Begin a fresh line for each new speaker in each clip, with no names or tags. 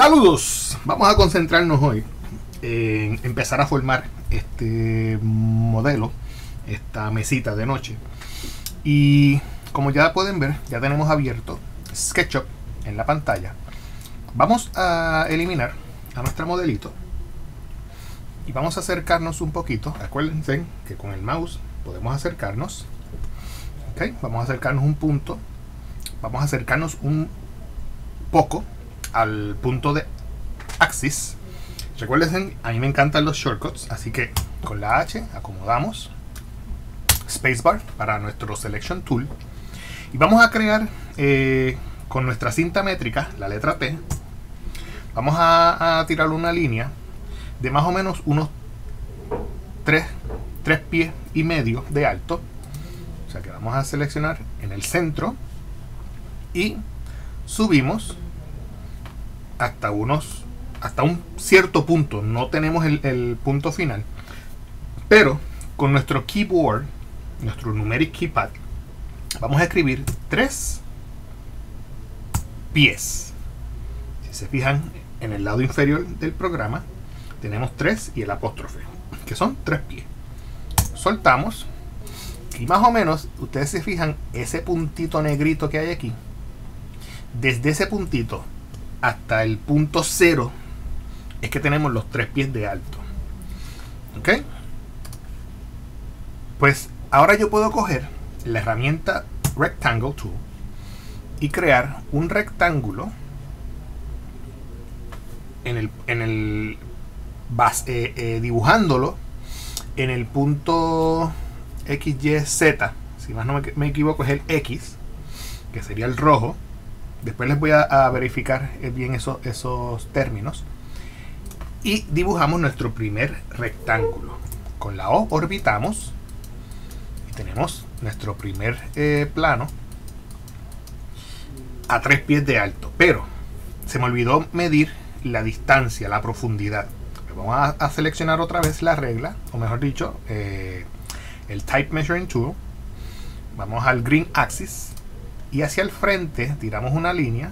Saludos. Vamos a concentrarnos hoy en empezar a formar este modelo, esta mesita de noche. Y como ya pueden ver, ya tenemos abierto SketchUp en la pantalla. Vamos a eliminar a nuestro modelito y vamos a acercarnos un poquito. Acuérdense que con el mouse podemos acercarnos. Ok, vamos a acercarnos un punto. Vamos a acercarnos un poco al punto de axis. Recuerden, a mí me encantan los shortcuts, así que con la H acomodamos spacebar para nuestro selection tool y vamos a crear eh, con nuestra cinta métrica, la letra T, vamos a, tirar una línea de más o menos unos 3, 3 pies y medio de alto. O sea que vamos a seleccionar en el centro y subimos hasta unos hasta un cierto punto no tenemos el, punto final pero con nuestro keyboard nuestro numeric keypad vamos a escribir tres pies. Si se fijan en el lado inferior del programa tenemos tres y el apóstrofe que son tres pies. Soltamos y más o menos ustedes se fijan ese puntito negrito que hay aquí desde ese puntito hasta el punto cero es que tenemos los tres pies de alto. ¿Ok? Pues ahora yo puedo coger la herramienta Rectangle Tool y crear un rectángulo en el, en el eh, eh, dibujándolo en el punto XYZ, si más no me, me equivoco es el X, que sería el rojo, Después les voy a, verificar eh, bien esos, términos. Y dibujamos nuestro primer rectángulo. Con la O orbitamos y tenemos nuestro primer eh, plano a tres pies de alto. Pero se me olvidó medir la distancia, la profundidad. Vamos a, seleccionar otra vez la regla, o mejor dicho, eh, el Type Measuring Tool. Vamos al Green Axis y hacia el frente tiramos una línea.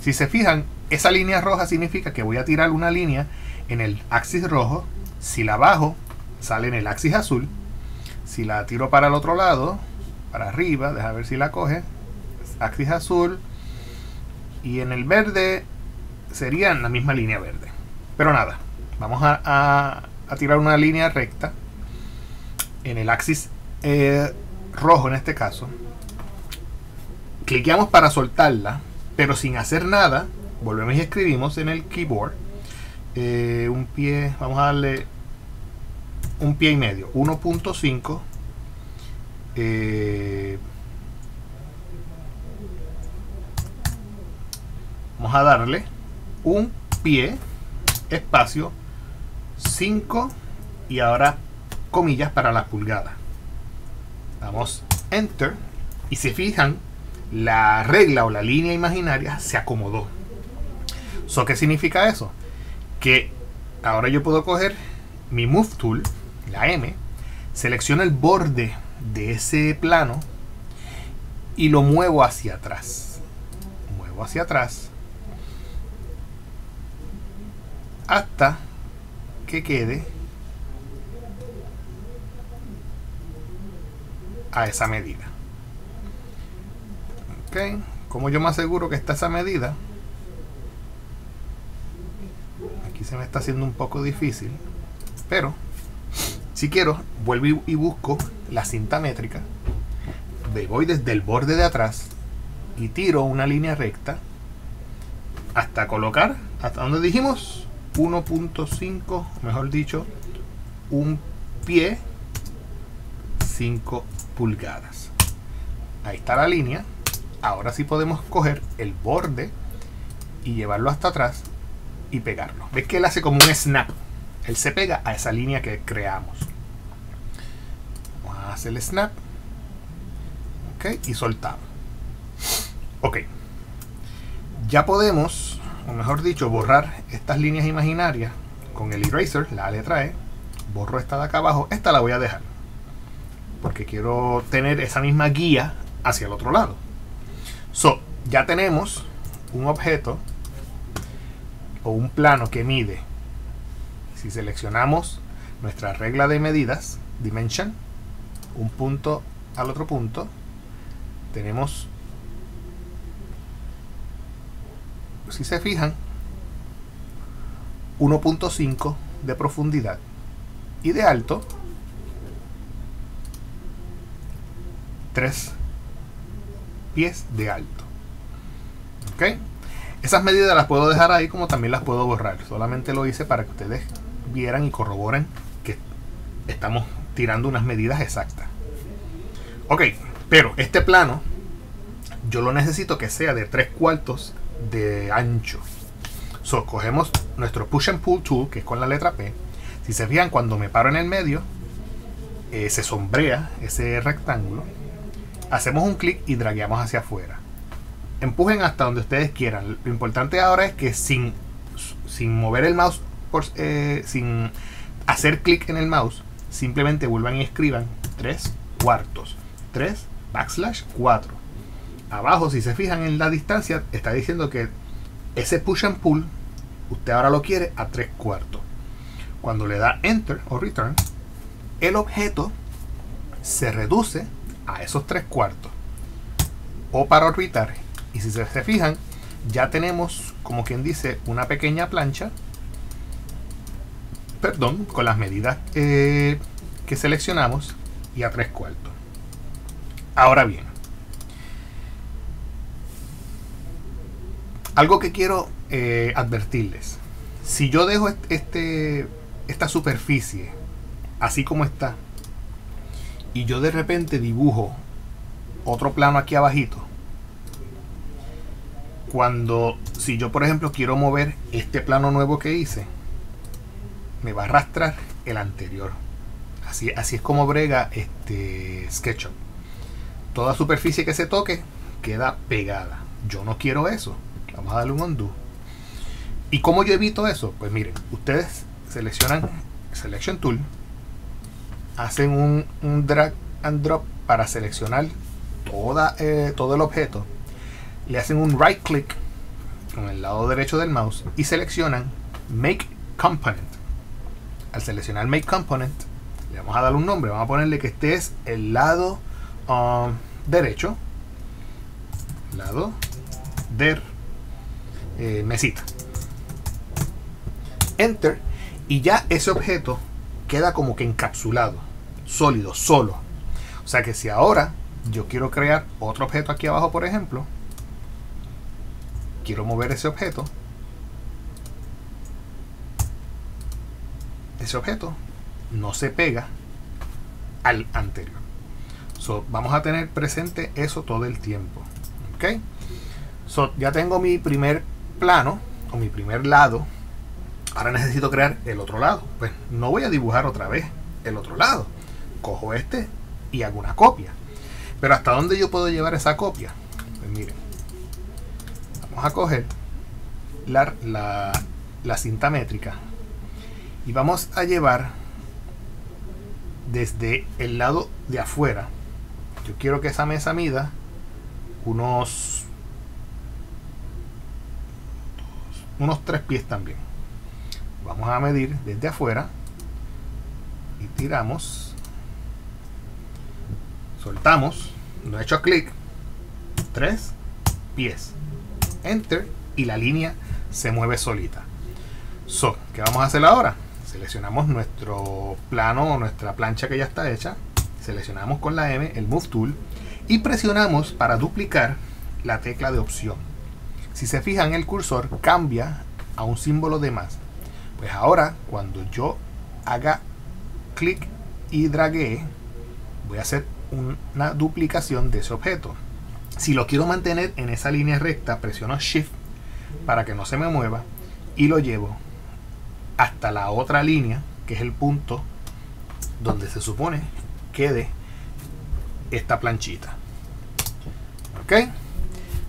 Si se fijan, esa línea roja significa que voy a tirar una línea en el axis rojo. Si la bajo, sale en el axis azul. Si la tiro para el otro lado, para arriba, deja ver si la coge. Axis azul. Y en el verde sería la misma línea verde. Pero nada, vamos a, tirar una línea recta en el axis eh, rojo en este caso cliqueamos para soltarla, pero sin hacer nada, volvemos y escribimos en el keyboard eh, un pie, vamos a darle un pie y medio, 1.5 eh, vamos a darle un pie espacio 5 y ahora comillas para la pulgada damos enter y se fijan la regla o la línea imaginaria se acomodó. So, ¿Qué significa eso? Que ahora yo puedo coger mi Move Tool, la M, selecciono el borde de ese plano y lo muevo hacia atrás. Muevo hacia atrás hasta que quede a esa medida. Como yo me aseguro que está esa medida? Aquí se me está haciendo un poco difícil. Pero, si quiero, vuelvo y busco la cinta métrica. Voy desde el borde de atrás y tiro una línea recta hasta colocar, hasta donde dijimos, 1.5, mejor dicho, un pie 5 pulgadas. Ahí está la línea ahora sí podemos coger el borde y llevarlo hasta atrás y pegarlo. ¿Ves que él hace como un snap? Él se pega a esa línea que creamos. Vamos a hacer el snap. Ok, y soltamos. Ok. Ya podemos, o mejor dicho, borrar estas líneas imaginarias con el eraser, la letra E. Borro esta de acá abajo. Esta la voy a dejar. Porque quiero tener esa misma guía hacia el otro lado. So, ya tenemos un objeto o un plano que mide, si seleccionamos nuestra regla de medidas, dimension, un punto al otro punto, tenemos, si se fijan, 1.5 de profundidad y de alto 3 pies de alto. ¿Ok? Esas medidas las puedo dejar ahí como también las puedo borrar. Solamente lo hice para que ustedes vieran y corroboren que estamos tirando unas medidas exactas. Ok, pero este plano yo lo necesito que sea de 3 cuartos de ancho. So, cogemos nuestro Push and Pull Tool, que es con la letra P. Si se fijan, cuando me paro en el medio, eh, se sombrea ese rectángulo. Hacemos un clic y dragueamos hacia afuera. Empujen hasta donde ustedes quieran. Lo importante ahora es que sin, sin mover el mouse, eh, sin hacer clic en el mouse, simplemente vuelvan y escriban 3 cuartos. 3 backslash 4. Abajo, si se fijan en la distancia, está diciendo que ese push and pull usted ahora lo quiere a 3 cuartos. Cuando le da Enter o Return, el objeto se reduce a esos 3 cuartos. O para orbitar. Y si se, fijan, ya tenemos, como quien dice, una pequeña plancha. Perdón, con las medidas eh, que seleccionamos y a 3 cuartos. Ahora bien, algo que quiero eh, advertirles. Si yo dejo este, esta superficie así como está y yo de repente dibujo otro plano aquí abajito, cuando, si yo por ejemplo quiero mover este plano nuevo que hice, me va a arrastrar el anterior. Así, así es como brega este SketchUp. Toda superficie que se toque queda pegada. Yo no quiero eso. Vamos a darle un undo. ¿Y cómo yo evito eso? Pues miren, ustedes seleccionan Selection Tool, hacen un, drag and drop para seleccionar toda, eh, todo el objeto, le hacen un right click con el lado derecho del mouse y seleccionan Make Component. Al seleccionar Make Component, le vamos a dar un nombre, vamos a ponerle que este es el lado um, derecho, lado der eh, mesita. Enter y ya ese objeto queda como que encapsulado, sólido, solo. O sea que si ahora yo quiero crear otro objeto aquí abajo, por ejemplo, quiero mover ese objeto, ese objeto no se pega al anterior. So, vamos a tener presente eso todo el tiempo. ¿Ok? So, ya tengo mi primer plano o mi primer lado Ahora necesito crear el otro lado. Pues no voy a dibujar otra vez el otro lado. Cojo este y hago una copia. Pero ¿hasta dónde yo puedo llevar esa copia? Pues miren. Vamos a coger la, la, cinta métrica y vamos a llevar desde el lado de afuera. Yo quiero que esa mesa mida unos unos tres pies también vamos a medir desde afuera y tiramos soltamos no he hecho clic tres pies. Enter y la línea se mueve solita. So, ¿qué vamos a hacer ahora? seleccionamos nuestro plano o nuestra plancha que ya está hecha seleccionamos con la M el Move Tool y presionamos para duplicar la tecla de opción. Si se fijan el cursor cambia a un símbolo de más. Pues ahora, cuando yo haga clic y drague, voy a hacer una duplicación de ese objeto. Si lo quiero mantener en esa línea recta, presiono Shift para que no se me mueva y lo llevo hasta la otra línea, que es el punto donde se supone quede esta planchita. ¿Ok?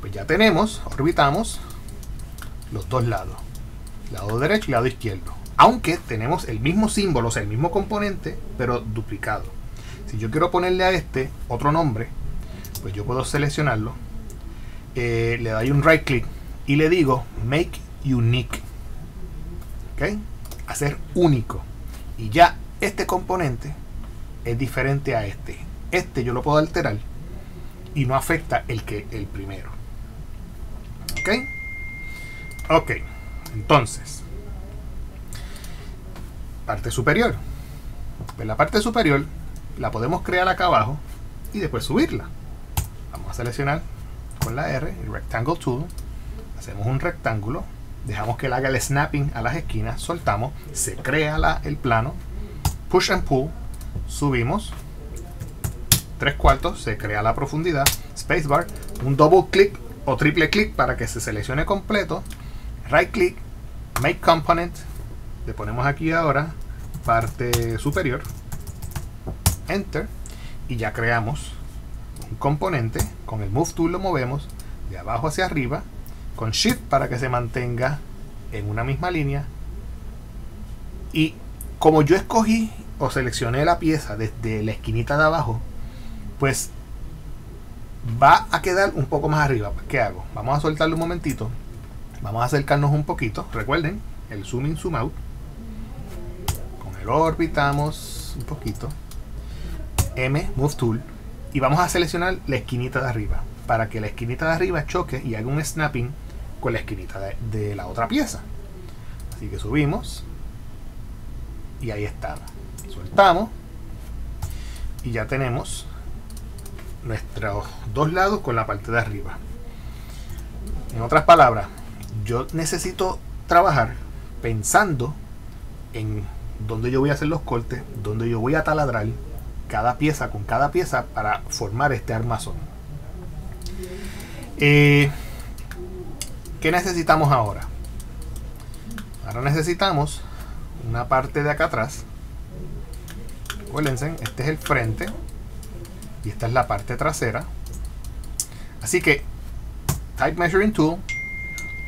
Pues ya tenemos, orbitamos los dos lados lado derecho y lado izquierdo. Aunque tenemos el mismo símbolo, o sea, el mismo componente, pero duplicado. Si yo quiero ponerle a este otro nombre, pues yo puedo seleccionarlo, eh, le doy un right click y le digo Make Unique. ¿ok? A ser único. Y ya este componente es diferente a este. Este yo lo puedo alterar y no afecta el que el primero. ¿Ok? Ok. Entonces, parte superior. Pues la parte superior la podemos crear acá abajo y después subirla. Vamos a seleccionar con la R, el Rectangle Tool. Hacemos un rectángulo. Dejamos que él haga el snapping a las esquinas. Soltamos. Se crea la, el plano. Push and pull. Subimos. Tres cuartos. Se crea la profundidad. Spacebar. Un double click o triple click para que se seleccione completo. Right click. Make component. Le ponemos aquí ahora parte superior. Enter. Y ya creamos un componente. Con el Move Tool lo movemos de abajo hacia arriba. Con Shift para que se mantenga en una misma línea. Y como yo escogí o seleccioné la pieza desde la esquinita de abajo, pues va a quedar un poco más arriba. ¿Qué hago? Vamos a soltarlo un momentito. Vamos a acercarnos un poquito. Recuerden, el zoom in, zoom out. Con el orbitamos un poquito. M, Move Tool. Y vamos a seleccionar la esquinita de arriba. Para que la esquinita de arriba choque y haga un snapping con la esquinita de, la otra pieza. Así que subimos. Y ahí estamos. Soltamos. Y ya tenemos nuestros dos lados con la parte de arriba. En otras palabras, yo necesito trabajar pensando en dónde yo voy a hacer los cortes, dónde yo voy a taladrar cada pieza con cada pieza para formar este armazón. Eh, ¿Qué necesitamos ahora? Ahora necesitamos una parte de acá atrás. Acuérdense, este es el frente y esta es la parte trasera. Así que, Type Measuring Tool,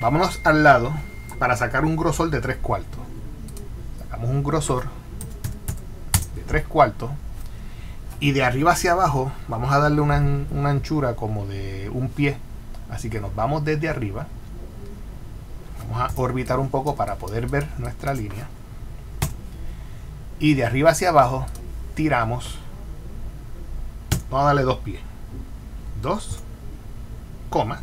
vámonos al lado para sacar un grosor de 3 cuartos. Sacamos un grosor de 3 cuartos y de arriba hacia abajo vamos a darle una, anchura como de un pie. Así que nos vamos desde arriba. Vamos a orbitar un poco para poder ver nuestra línea. Y de arriba hacia abajo tiramos Vamos a darle dos pies. Dos, coma.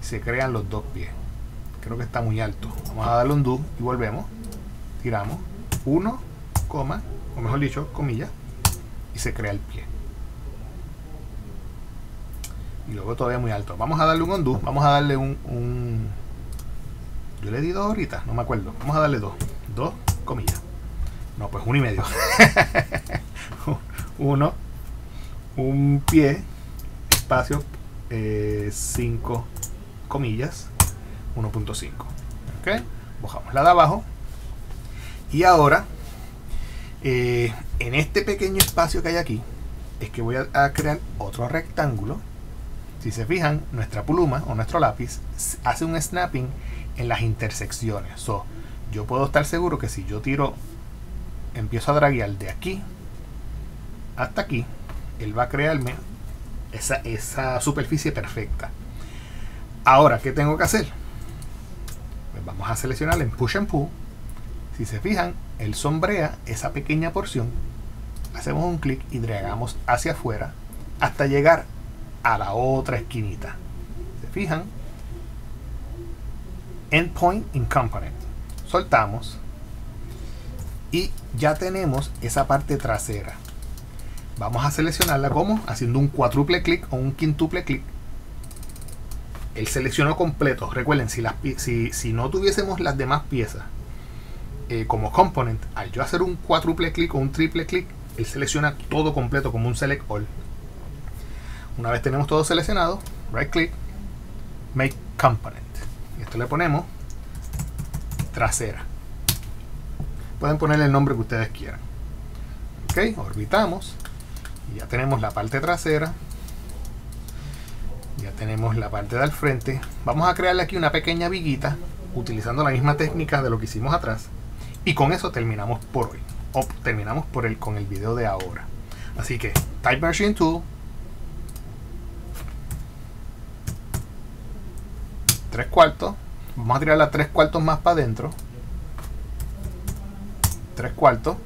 Se crean los dos pies. Creo que está muy alto. Vamos a darle un do y volvemos. Tiramos. Uno, coma, o mejor dicho, comillas. Y se crea el pie. Y luego todavía muy alto. Vamos a darle un undo. Vamos a darle un, un... Yo le di dos ahorita, no me acuerdo. Vamos a darle dos. Dos, comillas. No, pues uno y medio. uno, un pie, espacio 5 eh, comillas, 1.5. ¿Ok? Bajamos la de abajo. Y ahora, eh, en este pequeño espacio que hay aquí, es que voy a, crear otro rectángulo. Si se fijan, nuestra pluma o nuestro lápiz hace un snapping en las intersecciones. So, yo puedo estar seguro que si yo tiro, empiezo a draguear de aquí hasta aquí, él va a crearme esa, esa superficie perfecta. Ahora, ¿qué tengo que hacer? Pues vamos a seleccionar en Push and Pull. Si se fijan, él sombrea esa pequeña porción. Hacemos un clic y dragamos hacia afuera hasta llegar a la otra esquinita. ¿Se fijan? Endpoint in Component. Soltamos y ya tenemos esa parte trasera. Vamos a seleccionarla como haciendo un cuádruple clic o un quintuple clic. El seleccionó completo. Recuerden, si, las, si, si no tuviésemos las demás piezas eh, como component, al yo hacer un cuádruple clic o un triple clic, él selecciona todo completo como un select all. Una vez tenemos todo seleccionado, right click, make component. Y esto le ponemos trasera. Pueden ponerle el nombre que ustedes quieran. Ok, orbitamos ya tenemos la parte trasera ya tenemos la parte del frente vamos a crearle aquí una pequeña viguita utilizando la misma técnica de lo que hicimos atrás y con eso terminamos por hoy o terminamos por el, con el video de ahora así que Type Machine Tool tres cuartos vamos a tirar las tres cuartos más para adentro 3 cuartos.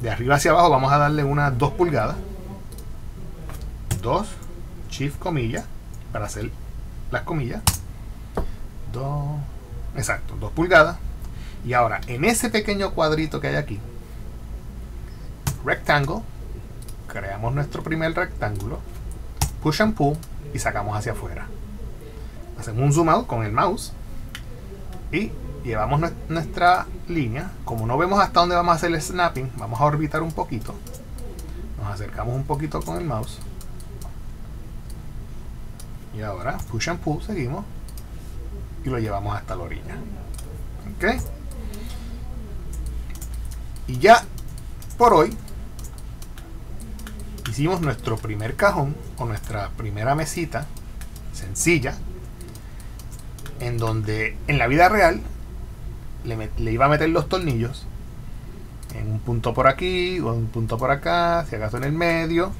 De arriba hacia abajo vamos a darle unas 2 pulgadas. 2 shift comillas para hacer las comillas. 2 exacto, 2 pulgadas. Y ahora en ese pequeño cuadrito que hay aquí, rectangle, creamos nuestro primer rectángulo, push and pull y sacamos hacia afuera. Hacemos un zoom out con el mouse y llevamos nuestra línea. Como no vemos hasta dónde vamos a hacer el snapping, vamos a orbitar un poquito. Nos acercamos un poquito con el mouse. Y ahora, push and pull, seguimos. Y lo llevamos hasta la orilla. ¿Ok? Y ya por hoy hicimos nuestro primer cajón o nuestra primera mesita sencilla en donde en la vida real le, iba a meter los tornillos en un punto por aquí o en un punto por acá, si acaso en el medio,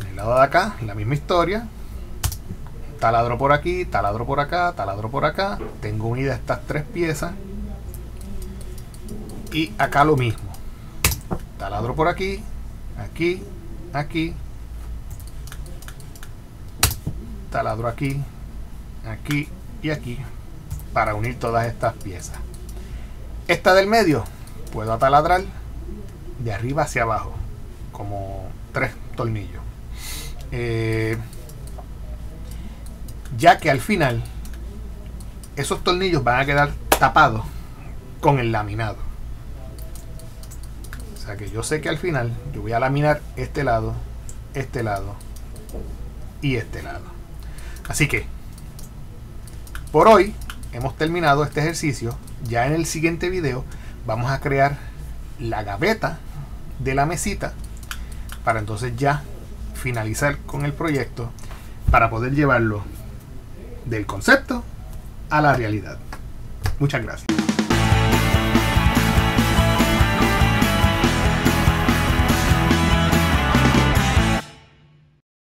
en el lado de acá, la misma historia. Taladro por aquí, taladro por acá, taladro por acá. Tengo unidas estas tres piezas. Y acá lo mismo. Taladro por aquí, aquí, aquí. Taladro aquí, aquí y aquí para unir todas estas piezas. Esta del medio puedo ataladrar de arriba hacia abajo como tres tornillos. Eh, ya que al final esos tornillos van a quedar tapados con el laminado. Sea que yo sé que al final yo voy a laminar este lado, este lado y este lado. Así que por hoy hemos terminado este ejercicio. Ya en el siguiente video vamos a crear la gaveta de la mesita para entonces ya finalizar con el proyecto para poder llevarlo del concepto a la realidad. Muchas gracias.